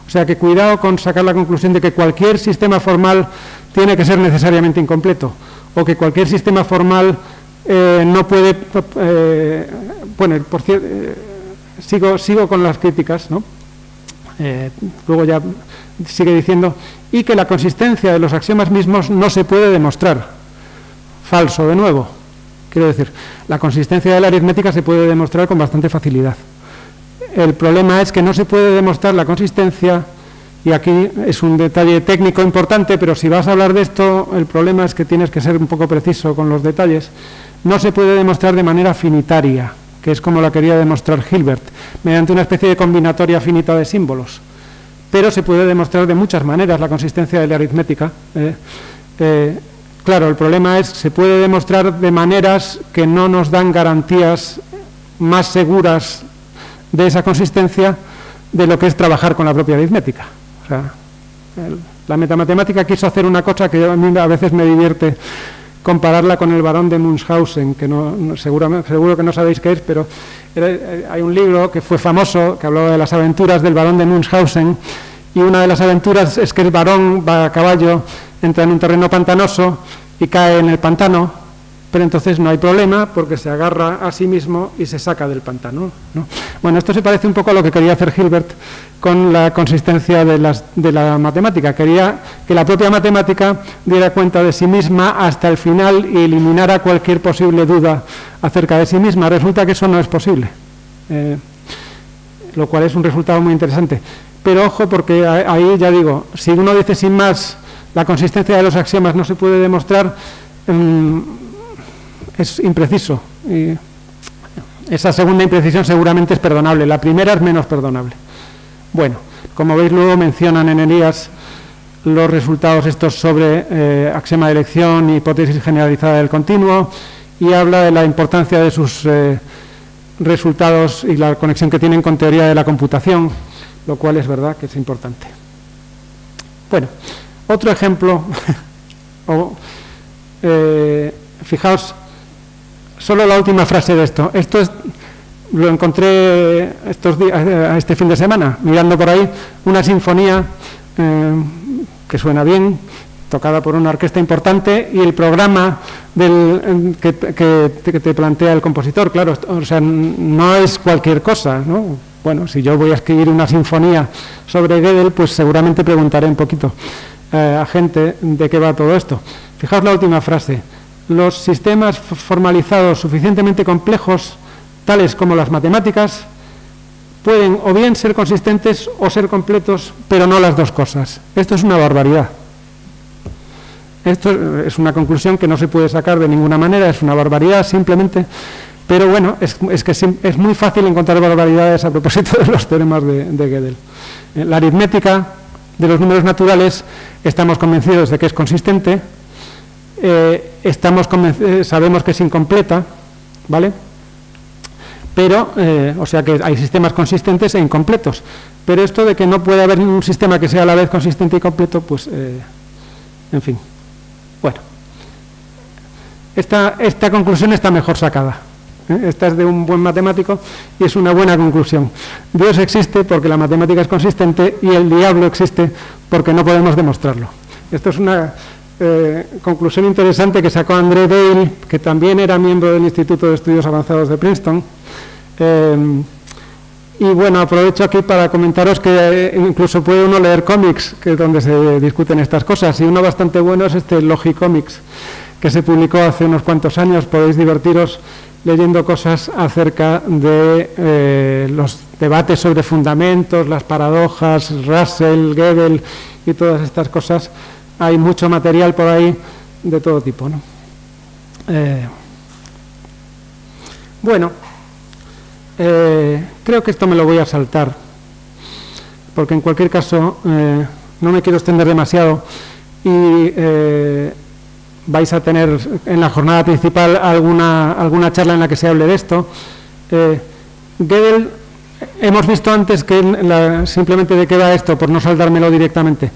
S2: O sea que cuidado con sacar la conclusión de que cualquier sistema formal tiene que ser necesariamente incompleto o que cualquier sistema formal eh, no puede... Eh, bueno, por cierto, eh, sigo, sigo con las críticas, ¿no? luego ya sigue diciendo, y que la consistencia de los axiomas mismos no se puede demostrar. Falso, de nuevo. Quiero decir, la consistencia de la aritmética se puede demostrar con bastante facilidad. El problema es que no se puede demostrar la consistencia, y aquí es un detalle técnico importante, pero si vas a hablar de esto, el problema es que tienes que ser un poco preciso con los detalles. No se puede demostrar de manera finitaria, que es como la quería demostrar Hilbert, mediante una especie de combinatoria finita de símbolos. Pero se puede demostrar de muchas maneras la consistencia de la aritmética. ¿eh? Eh, claro, el problema es se puede demostrar de maneras que no nos dan garantías más seguras de esa consistencia de lo que es trabajar con la propia aritmética. O sea, la metamatemática quiso hacer una cosa que a mí a veces me divierte compararla con el varón de Munchausen, que no, seguro, seguro, que no sabéis qué es, pero eh, hay un libro que fue famoso, que hablaba de las aventuras del varón de Munchausen, y una de las aventuras es que el varón va a caballo, entra en un terreno pantanoso y cae en el pantano, pero entonces no hay problema porque se agarra a sí mismo y se saca del pantano. Bueno, esto se parece un poco a lo que quería hacer Hilbert con la consistencia de, la matemática. Quería que la propia matemática diera cuenta de sí misma hasta el final y eliminara cualquier posible duda acerca de sí misma. Resulta que eso no es posible, eh, lo cual es un resultado muy interesante. Pero ojo, porque ahí ya digo, si uno dice sin más la consistencia de los axiomas no se puede demostrar, mm, es impreciso. Esa segunda imprecisión seguramente es perdonable, la primera es menos perdonable. Bueno, como veis luego mencionan en Elías los resultados estos sobre eh, axioma de elección y hipótesis generalizada del continuo y habla de la importancia de sus eh, resultados y la conexión que tienen con teoría de la computación. lo cual es verdad que es importante. Bueno, otro ejemplo, eh, fijaos, solo la última frase de esto. Esto es, lo encontré estos días, eh, este fin de semana, mirando por ahí una sinfonía eh, que suena bien, tocada por una orquesta importante y el programa que, te plantea el compositor, claro, o sea, no es cualquier cosa, ¿no? Bueno, si yo voy a escribir una sinfonía sobre Gödel, pues seguramente preguntaré un poquito eh, a gente de qué va todo esto. Fijaos la última frase. Los sistemas formalizados suficientemente complejos, tales como las matemáticas, pueden o bien ser consistentes o ser completos, pero no las dos cosas. Esto es una barbaridad. Esto es una conclusión que no se puede sacar de ninguna manera, es una barbaridad simplemente, pero bueno, es, que es muy fácil encontrar barbaridades a propósito de los teoremas de, Gödel. Eh, la aritmética de los números naturales estamos convencidos de que es consistente, eh, eh, sabemos que es incompleta, ¿vale? Pero, o sea que hay sistemas consistentes e incompletos. Pero esto de que no puede haber un sistema que sea a la vez consistente y completo, pues, en fin. Bueno, esta conclusión está mejor sacada. ¿Eh? Esta es de un buen matemático y es una buena conclusión. Dios existe porque la matemática es consistente y el diablo existe porque no podemos demostrarlo. Esto es una eh, conclusión interesante que sacó André Dale, que también era miembro del Instituto de Estudios Avanzados de Princeton. Eh, y bueno, aprovecho aquí para comentaros que incluso puede uno leer cómics, que es donde se discuten estas cosas, y uno bastante bueno es este Logicomics, que se publicó hace unos cuantos años, podéis divertiros leyendo cosas acerca de eh, los debates sobre fundamentos, las paradojas, Russell, Gödel y todas estas cosas. Hay mucho material por ahí de todo tipo. ¿no? Eh, bueno, eh, creo que esto me lo voy a saltar, porque en cualquier caso no me quiero extender demasiado y vais a tener en la jornada principal alguna, alguna charla en la que se hable de esto. Gödel, hemos visto antes que simplemente de qué va esto, por no saltármelo directamente.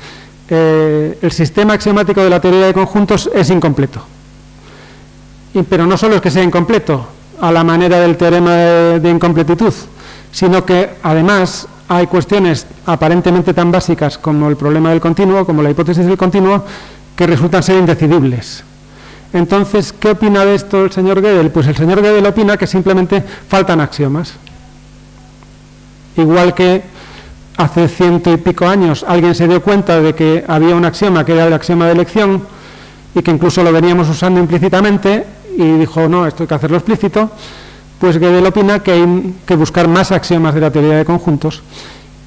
S2: el sistema axiomático de la teoría de conjuntos es incompleto. pero no solo es que sea incompleto, a la manera del teorema de, incompletitud, sino que además hay cuestiones aparentemente tan básicas como el problema del continuo, como la hipótesis del continuo, que resultan ser indecidibles. Entonces, ¿qué opina de esto el señor Gödel? Pues el señor Gödel opina que simplemente faltan axiomas. Igual que hace ciento y pico años alguien se dio cuenta de que había un axioma que era el axioma de elección y que incluso lo veníamos usando implícitamente, y dijo, no, esto hay que hacerlo explícito, pues Gödel opina que hay que buscar más axiomas de la teoría de conjuntos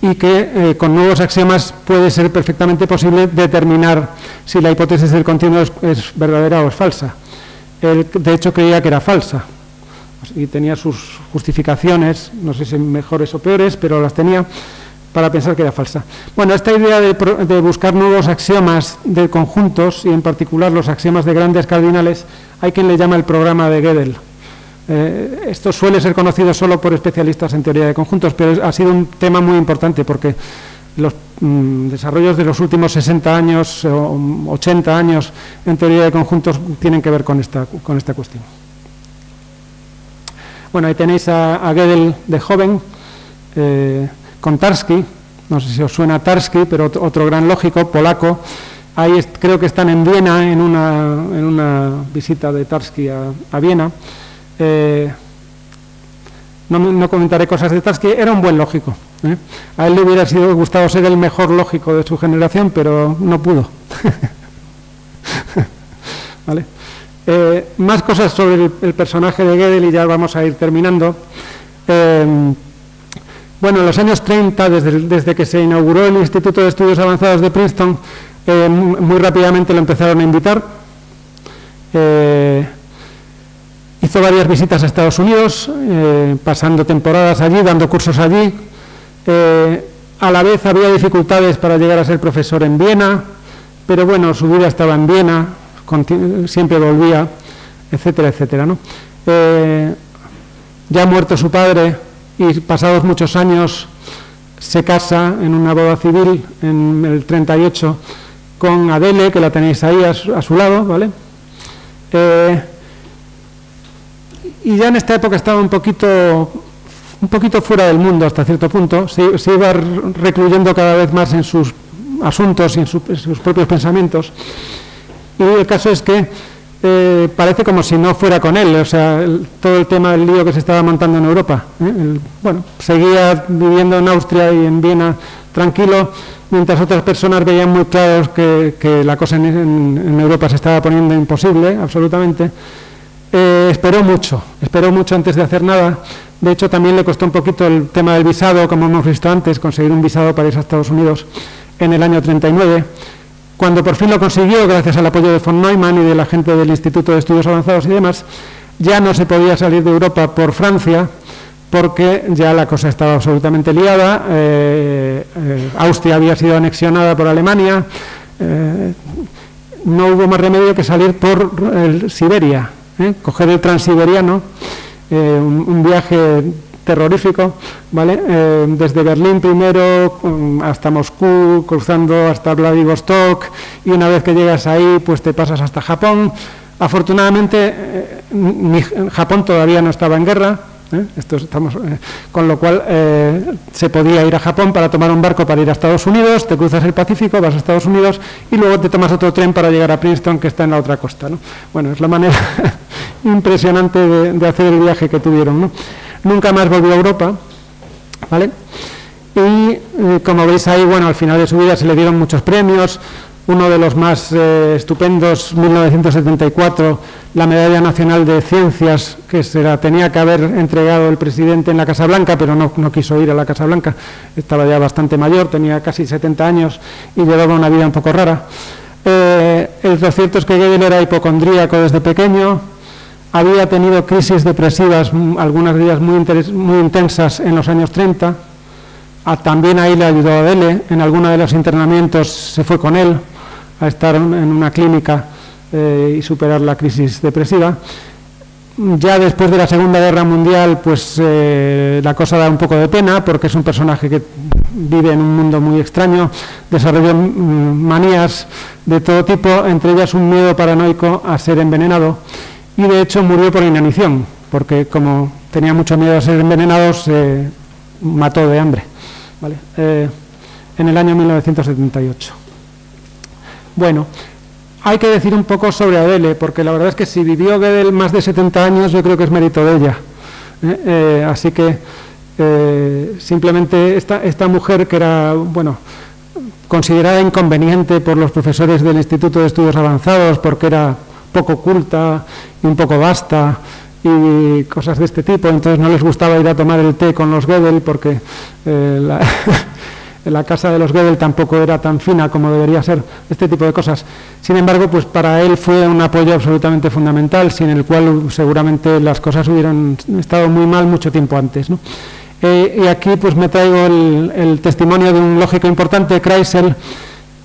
S2: y que eh, con nuevos axiomas puede ser perfectamente posible determinar si la hipótesis del continuo es, verdadera o es falsa. De hecho, creía que era falsa y tenía sus justificaciones, no sé si mejores o peores, pero las tenía para pensar que era falsa. Bueno, esta idea de, de, buscar nuevos axiomas de conjuntos, y en particular los axiomas de grandes cardinales, hay quien le llama el programa de Gödel. Eh, esto suele ser conocido solo por especialistas en teoría de conjuntos, pero ha sido un tema muy importante porque los mm, desarrollos de los últimos 60 años o 80 años en teoría de conjuntos tienen que ver con esta, con esta cuestión. Bueno, ahí tenéis a, a Gödel de joven, eh, con Tarski, no sé si os suena Tarski, pero otro gran lógico, polaco, Ahí creo que están en Viena, en una, en una visita de Tarski a, Viena. Eh, no, comentaré cosas de Tarski, era un buen lógico. ¿eh? A él le hubiera sido gustado ser el mejor lógico de su generación, pero no pudo. Eh, más cosas sobre el, personaje de Gödel y ya vamos a ir terminando. bueno, en los años 30, desde, que se inauguró el Instituto de Estudios Avanzados de Princeton, muy rápidamente lo empezaron a invitar. Hizo varias visitas a Estados Unidos, eh, pasando temporadas allí, dando cursos allí. a la vez había dificultades para llegar a ser profesor en Viena, pero bueno, su vida estaba en Viena, siempre volvía, etcétera, etcétera. ¿no? ya muerto su padre y pasados muchos años, se casa en una boda civil en el 38 con Adele, que la tenéis ahí a su, lado, ¿vale? Eh, y ya en esta época estaba un poquito, un poquito fuera del mundo hasta cierto punto, se, se iba recluyendo cada vez más en sus asuntos y en, sus propios pensamientos. Y el caso es que eh, parece como si no fuera con él, o sea, todo el tema del lío que se estaba montando en Europa. ¿eh? bueno, seguía viviendo en Austria y en Viena tranquilo, mientras otras personas veían muy claros que, la cosa en, Europa se estaba poniendo imposible, absolutamente. Eh, esperó mucho, esperó mucho antes de hacer nada. De hecho, también le costó un poquito el tema del visado, como hemos visto antes, conseguir un visado para ir a Estados Unidos en el año 39. Cuando por fin lo consiguió, gracias al apoyo de von Neumann y de la gente del Instituto de Estudios Avanzados y demás, ya no se podía salir de Europa por Francia, porque ya la cosa estaba absolutamente liada. Eh, eh, Austria había sido anexionada por Alemania. No hubo más remedio que salir por Siberia, coger el transiberiano, un, viaje terrorífico, ¿vale? Eh, desde Berlín primero hasta Moscú, cruzando hasta Vladivostok, y una vez que llegas ahí, pues te pasas hasta Japón. Afortunadamente, eh, Japón todavía no estaba en guerra, ¿eh? Con lo cual se podía ir a Japón para tomar un barco para ir a Estados Unidos, te cruzas el Pacífico, vas a Estados Unidos y luego te tomas otro tren para llegar a Princeton, que está en la otra costa. ¿no? Bueno, es la manera impresionante de, hacer el viaje que tuvieron. ¿no? Nunca más volvió a Europa, ¿vale? Y eh, como veis ahí, bueno, al final de su vida se le dieron muchos premios, uno de los más eh, estupendos, 1974, la Medalla Nacional de Ciencias, que se la tenía que haber entregado el presidente en la Casa Blanca, pero no, quiso ir a la Casa Blanca, estaba ya bastante mayor, tenía casi 70 años y llevaba una vida un poco rara. Eh, lo cierto es que Gödel era hipocondríaco desde pequeño, había tenido crisis depresivas, algunas de ellas muy, intensas en los años 30. Ah, también ahí le ayudó a Adele. En alguno de los internamientos se fue con él a estar en una clínica eh, y superar la crisis depresiva. Ya después de la Segunda Guerra Mundial, pues eh, la cosa da un poco de pena porque es un personaje que vive en un mundo muy extraño, desarrolló mm, manías de todo tipo, entre ellas un miedo paranoico a ser envenenado y de hecho murió por inanición, porque como tenía mucho miedo a ser envenenado, se mató de hambre, eh, en el año 1978. Bueno, hay que decir un poco sobre Adele, porque la verdad es que si vivió Gödel más de 70 años, yo creo que es mérito de ella. ¿eh? Eh, así que simplemente esta, esta mujer que era, bueno, considerada inconveniente por los profesores del Instituto de Estudios Avanzados, porque era poco culta y un poco basta y cosas de este tipo, entonces no les gustaba ir a tomar el té con los Gödel porque eh, la, casa de los Gödel tampoco era tan fina como debería ser, este tipo de cosas. Sin embargo, pues para él fue un apoyo absolutamente fundamental, sin el cual seguramente las cosas hubieran estado muy mal mucho tiempo antes. Eh, y aquí pues me traigo el, el, testimonio de un lógico importante, Kreisel,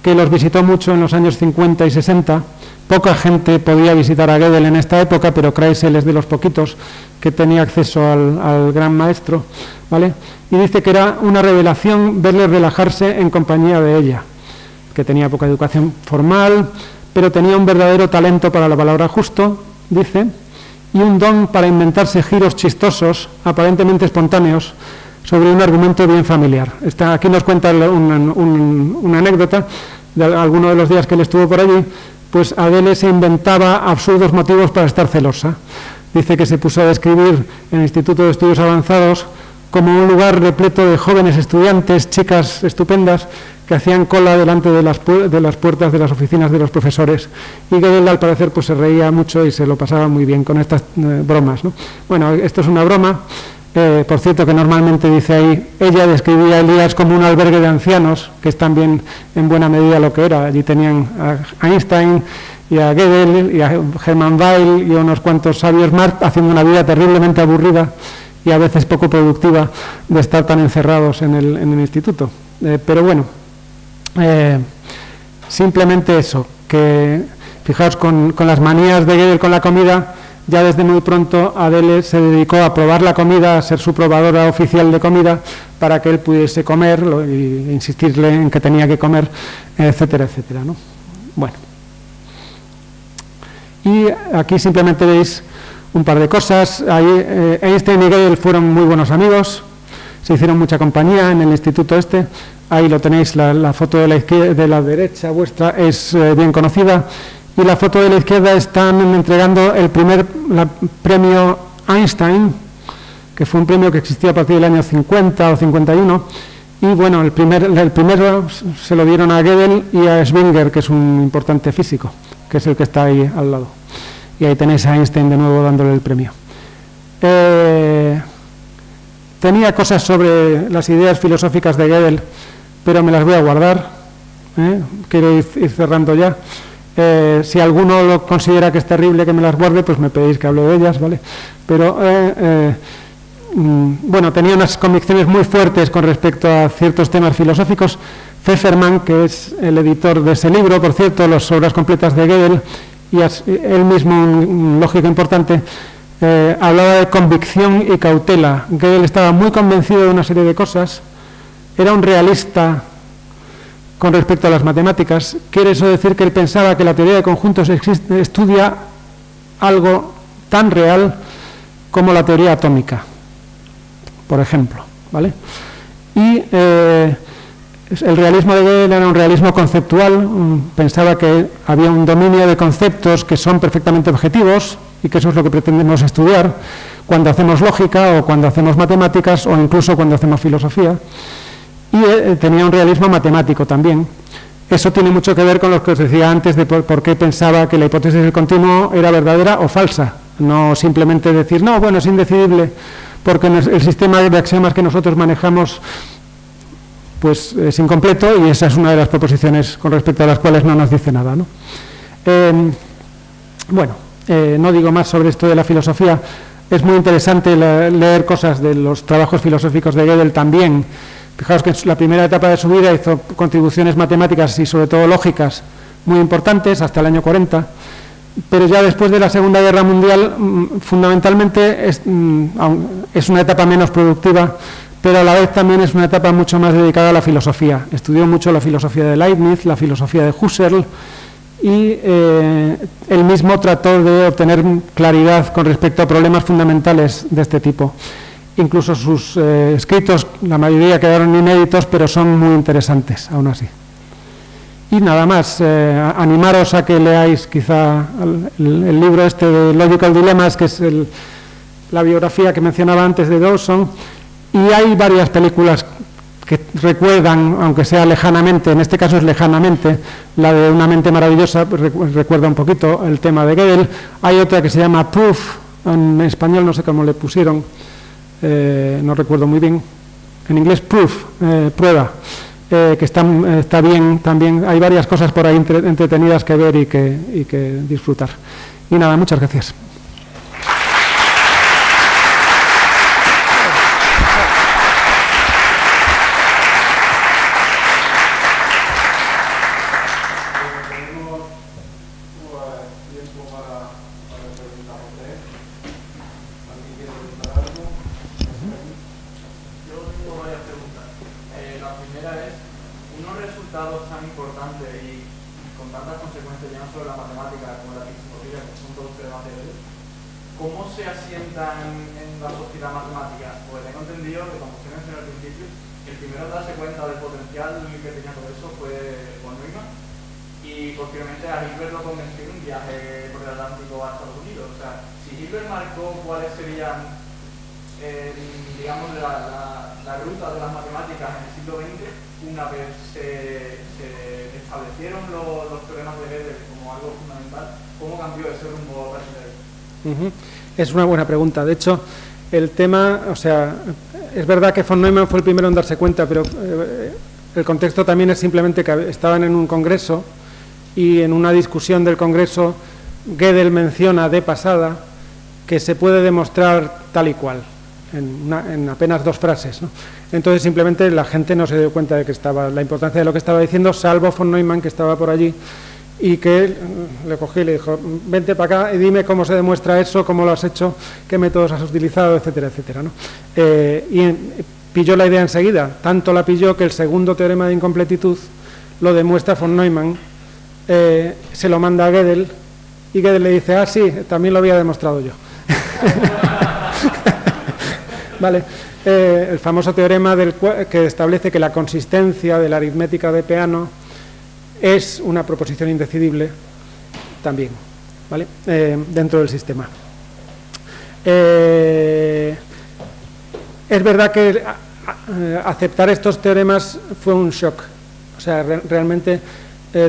S2: que los visitó mucho en los años 50 y 60 Poca gente podía visitar a Gödel en esta época, pero Kreisel es de los poquitos que tenía acceso al, gran maestro, ¿vale? Y dice que era una revelación verle relajarse en compañía de ella, que tenía poca educación formal, pero tenía un verdadero talento para la palabra justo, dice, y un don para inventarse giros chistosos, aparentemente espontáneos, sobre un argumento bien familiar. aquí nos cuenta una anécdota de alguno de los días que él estuvo por allí, pues Adele se inventaba absurdos motivos para estar celosa. Dice que se puso a describir el Instituto de Estudios Avanzados como un lugar repleto de jóvenes estudiantes, chicas estupendas, que hacían cola delante de las, puertas de las oficinas de los profesores. Y Gödel, al parecer, pues se reía mucho y se lo pasaba muy bien con estas eh, bromas. Bueno, esto es una broma. Eh, por cierto, que normalmente dice ahí, ella describía a Elías como un albergue de ancianos, que es también en buena medida lo que era. Allí tenían a Einstein y a Gödel y a Hermann Weil y a unos cuantos sabios más haciendo una vida terriblemente aburrida y a veces poco productiva de estar tan encerrados en el, instituto. Eh, pero bueno, eh, simplemente eso, que fijaos con, con las manías de Gödel con la comida, ya desde muy pronto Adele se dedicó a probar la comida, a ser su probadora oficial de comida, para que él pudiese comer e insistirle en que tenía que comer, etcétera, etcétera. ¿no? Bueno. Y aquí simplemente veis un par de cosas. Eh, Einstein y Gödel fueron muy buenos amigos, se hicieron mucha compañía en el instituto este. Ahí lo tenéis, la, foto de la, izquierda, de la derecha vuestra es eh, bien conocida. Y la foto de la izquierda están entregando el primer premio Einstein, que fue un premio que existía a partir del año 50 o 51. Y bueno, el, primer, el primero se lo dieron a Gödel y a Schwinger, que es un importante físico, que es el que está ahí al lado. Y ahí tenéis a Einstein de nuevo dándole el premio. Eh, tenía cosas sobre las ideas filosóficas de Gödel pero me las voy a guardar. ¿eh? Quiero ir, cerrando ya. Eh, si alguno lo considera que es terrible que me las guarde, pues me pedís que hable de ellas, ¿vale? Pero, eh, mm, bueno, tenía unas convicciones muy fuertes con respecto a ciertos temas filosóficos. Pfefferman, que es el editor de ese libro, por cierto, las obras completas de Gödel, y él mismo, un lógico importante, hablaba de convicción y cautela. Gödel estaba muy convencido de una serie de cosas, era un realista con respecto a las matemáticas. Quiere eso decir que él pensaba que la teoría de conjuntos estudia algo tan real como la teoría atómica, por ejemplo. ¿vale? Y eh, el realismo de Gödel era un realismo conceptual, pensaba que había un dominio de conceptos que son perfectamente objetivos y que eso es lo que pretendemos estudiar cuando hacemos lógica o cuando hacemos matemáticas o incluso cuando hacemos filosofía y eh, tenía un realismo matemático también. Eso tiene mucho que ver con lo que os decía antes de por, qué pensaba que la hipótesis del continuo era verdadera o falsa. No simplemente decir, no, bueno, es indecidible, porque el sistema de axiomas que nosotros manejamos pues es incompleto y esa es una de las proposiciones con respecto a las cuales no nos dice nada. Em, bueno, eh, no digo más sobre esto de la filosofía. Es muy interesante leer cosas de los trabajos filosóficos de Gödel también Fijaos que en la primera etapa de su vida hizo contribuciones matemáticas y sobre todo lógicas muy importantes hasta el año 40, pero ya después de la Segunda Guerra Mundial mm, fundamentalmente mm, es, una etapa menos productiva, pero a la vez también es una etapa mucho más dedicada a la filosofía. Estudió mucho la filosofía de Leibniz, la filosofía de Husserl y eh, él mismo trató de obtener claridad con respecto a problemas fundamentales de este tipo. Incluso sus eh, escritos, la mayoría quedaron inéditos, pero son muy interesantes, aún así. Y nada más, eh, animaros a que leáis quizá el, libro este de Logical Dilemmas, que es la biografía que mencionaba antes de Dawson, y hay varias películas que recuerdan, aunque sea lejanamente, en este caso es lejanamente, la de Una mente maravillosa, recuerda un poquito el tema de Gödel. Hay otra que se llama Proof, en español no sé cómo le pusieron, eh, no recuerdo muy bien, en inglés proof, eh, prueba, eh, que está, está, bien también. Hay varias cosas por ahí entretenidas que ver y que, y que disfrutar. Y nada, muchas gracias. Es una buena pregunta. De hecho, el tema, o sea, es verdad que von Neumann fue el primero en darse cuenta, pero eh, el contexto también es simplemente que estaban en un congreso y en una discusión del congreso Gödel menciona de pasada que se puede demostrar tal y cual, en, apenas dos frases. Entonces simplemente la gente no se dio cuenta de que estaba la importancia de lo que estaba diciendo, salvo von Neumann que estaba por allí y que le cogí y le dijo, vente para acá y dime cómo se demuestra eso, cómo lo has hecho, qué métodos has utilizado, etcétera, etcétera. Eh, y pilló la idea enseguida, tanto la pilló que el segundo teorema de incompletitud lo demuestra von Neumann, eh, se lo manda a Gödel y Gödel le dice, ah, sí, también lo había demostrado yo. vale. Eh, el famoso teorema del, que establece que la consistencia de la aritmética de Peano es una proposición indecidible también, ¿vale? Eh, dentro del sistema. Eh, es verdad que aceptar estos teoremas fue un shock. O sea, realmente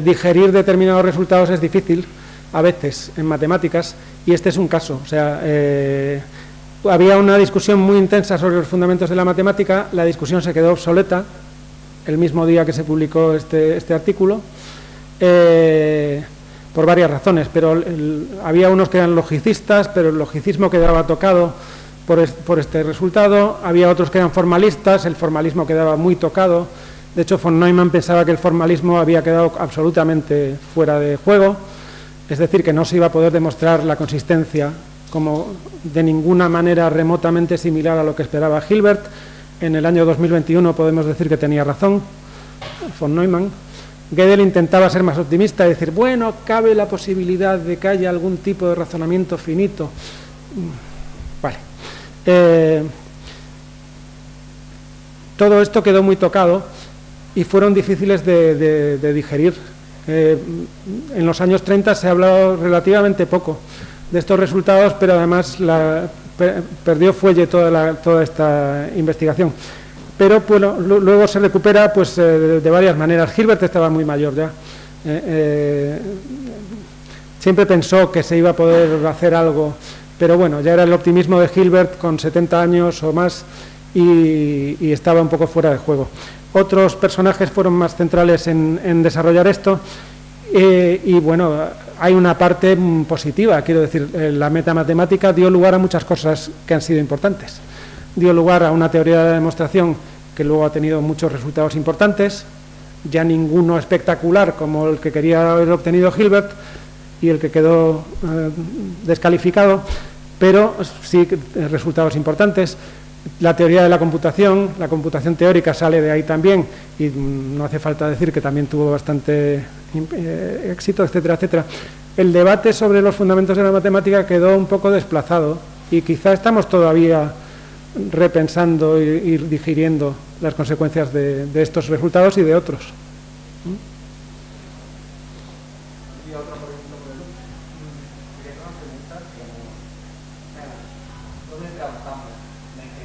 S2: digerir determinados resultados es difícil a veces en matemáticas y este es un caso. O sea, había una discusión muy intensa sobre los fundamentos de la matemática, la discusión se quedó obsoleta el mismo día que se publicó este, este artículo, eh, por varias razones, pero había unos que eran logicistas, pero el logicismo quedaba tocado por, por, este resultado, había otros que eran formalistas, el formalismo quedaba muy tocado, de hecho von Neumann pensaba que el formalismo había quedado absolutamente fuera de juego, es decir, que no se iba a poder demostrar la consistencia como de ninguna manera remotamente similar a lo que esperaba Hilbert. En el año 2021 podemos decir que tenía razón von Neumann. Gödel intentaba ser más optimista y decir, bueno, cabe la posibilidad de que haya algún tipo de razonamiento finito. Mm, vale. Eh, todo esto quedó muy tocado y fueron difíciles de, digerir. Eh, en los años 30 se ha hablado relativamente poco de estos resultados, pero además la, perdió fuelle toda, toda esta investigación. Pero bueno, luego se recupera pues, eh, de, varias maneras. Gilbert estaba muy mayor ya. Eh, eh, siempre pensó que se iba a poder hacer algo, pero bueno, ya era el optimismo de Gilbert con 70 años o más y, estaba un poco fuera de juego. Otros personajes fueron más centrales en, en desarrollar esto y bueno, hay una parte mm, positiva, quiero decir, eh, la metamatemática dio lugar a muchas cosas que han sido importantes. Dio lugar a una teoría de la demostración que luego ha tenido muchos resultados importantes, ya ninguno espectacular como el que quería haber obtenido Hilbert y el que quedó eh, descalificado, pero sí eh, resultados importantes la teoría de la computación, la computación teórica sale de ahí también y no hace falta decir que también tuvo bastante eh, éxito, etcétera, etcétera. El debate sobre los fundamentos de la matemática quedó un poco desplazado y quizá estamos todavía repensando y, digiriendo las consecuencias de, estos resultados y de otros.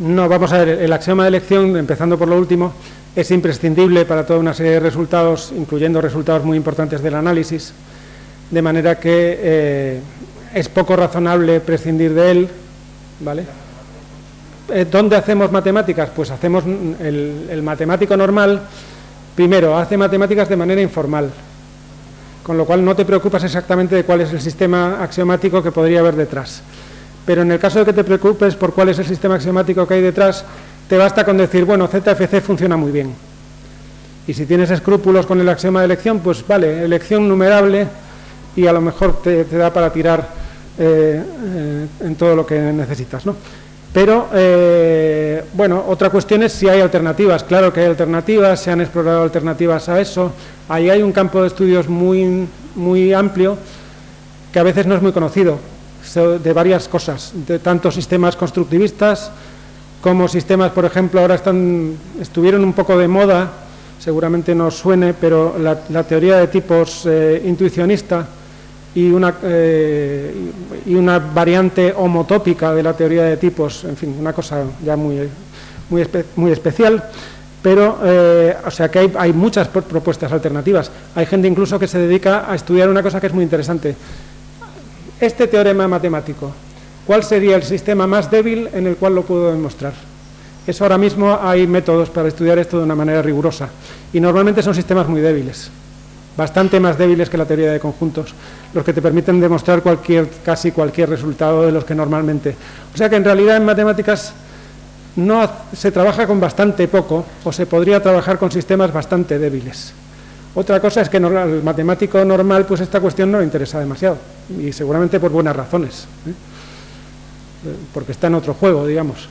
S2: vamos a ver, el axioma de elección, empezando por lo último, es imprescindible para toda una serie de resultados, incluyendo resultados muy importantes del análisis, de manera que eh, es poco razonable prescindir de él, ¿vale? Eh, ¿Dónde hacemos matemáticas? Pues hacemos el, matemático normal, primero, hace matemáticas de manera informal, con lo cual no te preocupas exactamente de cuál es el sistema axiomático que podría haber detrás. Pero en el caso de que te preocupes por cuál es el sistema axiomático que hay detrás, te basta con decir, bueno, ZFC funciona muy bien. Y si tienes escrúpulos con el axioma de elección, pues vale, elección numerable y a lo mejor te, da para tirar eh, eh, en todo lo que necesitas. ¿no? Pero, eh, bueno, otra cuestión es si hay alternativas. Claro que hay alternativas, se han explorado alternativas a eso. Ahí hay un campo de estudios muy, muy amplio que a veces no es muy conocido, de varias cosas, de tantos sistemas constructivistas como sistemas, por ejemplo, ahora están, estuvieron un poco de moda, seguramente no suene, pero la, teoría de tipos eh, intuicionista y una, eh, y una variante homotópica de la teoría de tipos, en fin, una cosa ya muy, muy, muy especial, pero, eh, o sea que hay, hay, muchas propuestas alternativas. Hay gente incluso que se dedica a estudiar una cosa que es muy interesante. Este teorema matemático, ¿cuál sería el sistema más débil en el cual lo puedo demostrar? Eso ahora mismo hay métodos para estudiar esto de una manera rigurosa y normalmente son sistemas muy débiles, bastante más débiles que la teoría de conjuntos, los que te permiten demostrar cualquier, casi cualquier resultado de los que normalmente. O sea que en realidad en matemáticas no se trabaja con bastante poco o se podría trabajar con sistemas bastante débiles. Otra cosa es que al matemático normal pues esta cuestión no le interesa demasiado y seguramente por buenas razones, ¿eh? porque está en otro juego, digamos.